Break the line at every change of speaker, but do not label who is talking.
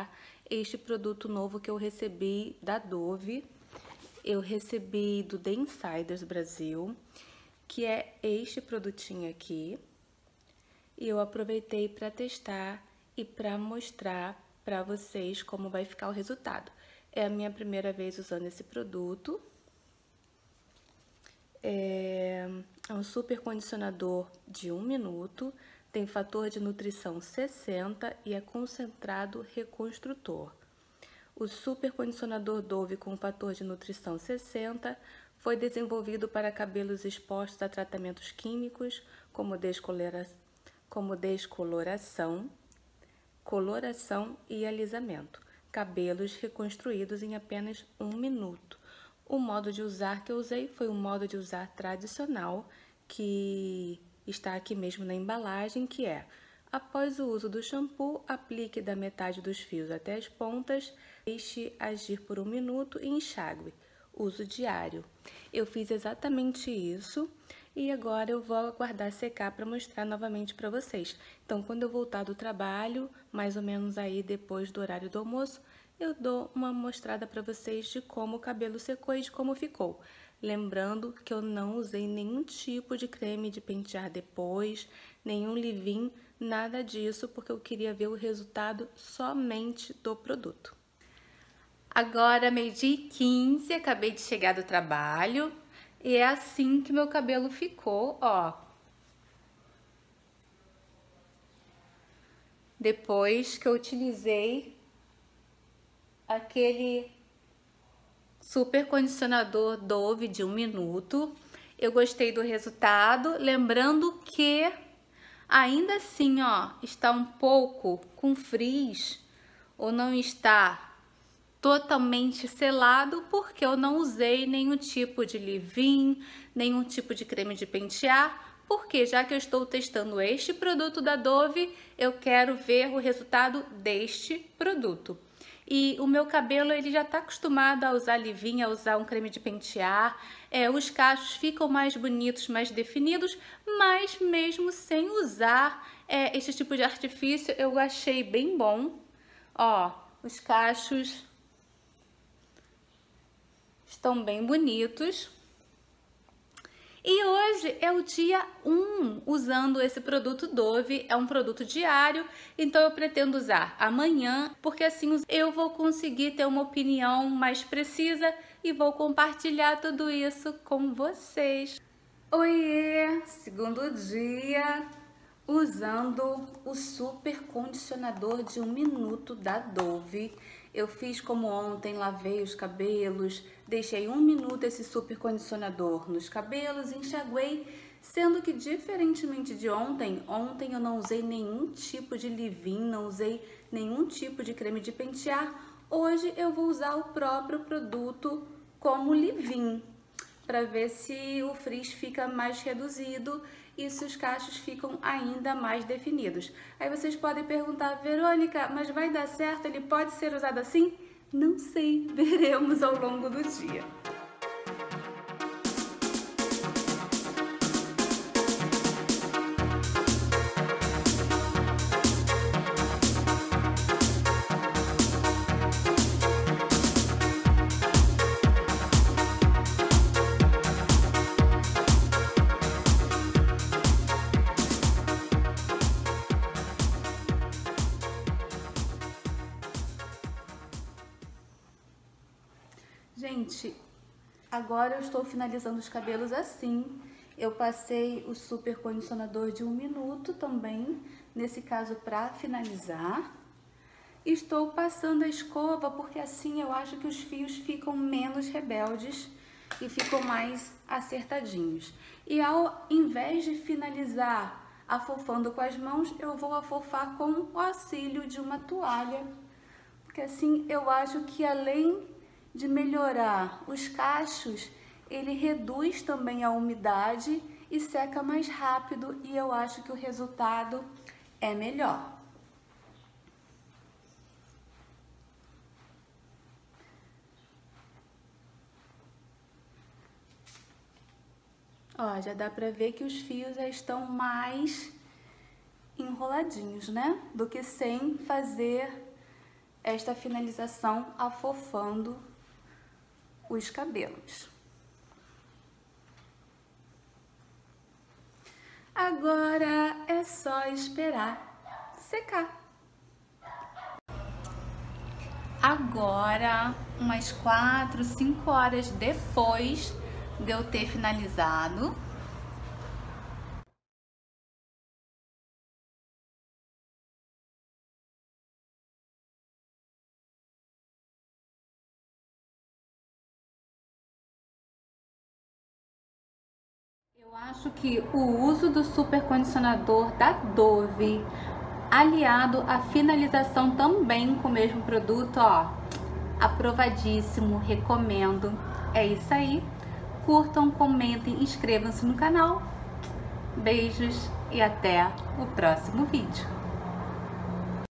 Testar este produto novo que eu recebi da Dove. Eu recebi do The Insiders Brasil, que é este produtinho aqui. E eu aproveitei para testar e para mostrar para vocês como vai ficar o resultado. É a minha primeira vez usando esse produto. É, é um super condicionador de um minuto tem fator de nutrição 60 e é concentrado reconstrutor. O supercondicionador Dove com fator de nutrição 60 foi desenvolvido para cabelos expostos a tratamentos químicos como, descolora... como descoloração, coloração e alisamento. Cabelos reconstruídos em apenas um minuto. O modo de usar que eu usei foi o modo de usar tradicional, que está aqui mesmo na embalagem, que é Após o uso do shampoo, aplique da metade dos fios até as pontas, deixe agir por um minuto e enxague. Uso diário. Eu fiz exatamente isso e agora eu vou aguardar secar para mostrar novamente para vocês. Então, quando eu voltar do trabalho, mais ou menos aí depois do horário do almoço, eu dou uma mostrada para vocês de como o cabelo secou e de como ficou. Lembrando que eu não usei nenhum tipo de creme de pentear depois, nenhum leave-in, nada disso, porque eu queria ver o resultado somente do produto. Agora, meio-dia e 15, acabei de chegar do trabalho e é assim que meu cabelo ficou, ó. Depois que eu utilizei aquele super condicionador Dove de um minuto. Eu gostei do resultado, lembrando que ainda assim, ó, está um pouco com frizz ou não está totalmente selado porque eu não usei nenhum tipo de leave-in, nenhum tipo de creme de pentear, porque já que eu estou testando este produto da Dove, eu quero ver o resultado deste produto. E o meu cabelo ele já está acostumado a usar livinha, a usar um creme de pentear. É, os cachos ficam mais bonitos, mais definidos, mas mesmo sem usar é, esse tipo de artifício, eu achei bem bom. Ó, os cachos estão bem bonitos. E hoje é o dia 1 usando esse produto Dove, é um produto diário, então eu pretendo usar amanhã, porque assim eu vou conseguir ter uma opinião mais precisa e vou compartilhar tudo isso com vocês. Oiê! Segundo dia usando o super condicionador de um minuto da Dove. Eu fiz como ontem, lavei os cabelos, deixei um minuto esse super condicionador nos cabelos, enxaguei, sendo que diferentemente de ontem, ontem eu não usei nenhum tipo de leave-in, não usei nenhum tipo de creme de pentear. Hoje eu vou usar o próprio produto como leave-in, para ver se o frizz fica mais reduzido e os cachos ficam ainda mais definidos. Aí vocês podem perguntar, Verônica, mas vai dar certo? Ele pode ser usado assim? Não sei, veremos ao longo do dia. Gente, agora eu estou finalizando os cabelos assim. Eu passei o super condicionador de um minuto também, nesse caso para finalizar. Estou passando a escova porque assim eu acho que os fios ficam menos rebeldes e ficam mais acertadinhos. E ao invés de finalizar afofando com as mãos, eu vou afofar com o auxílio de uma toalha. Porque assim eu acho que além de melhorar os cachos, ele reduz também a umidade e seca mais rápido e eu acho que o resultado é melhor. Ó, já dá pra ver que os fios já estão mais enroladinhos, né? Do que sem fazer esta finalização afofando os cabelos. Agora é só esperar secar. Agora, umas 4, 5 horas depois de eu ter finalizado, Eu acho que o uso do super condicionador da Dove, aliado à finalização também com o mesmo produto, ó, aprovadíssimo, recomendo. É isso aí. Curtam, comentem, inscrevam-se no canal. Beijos e até o próximo vídeo.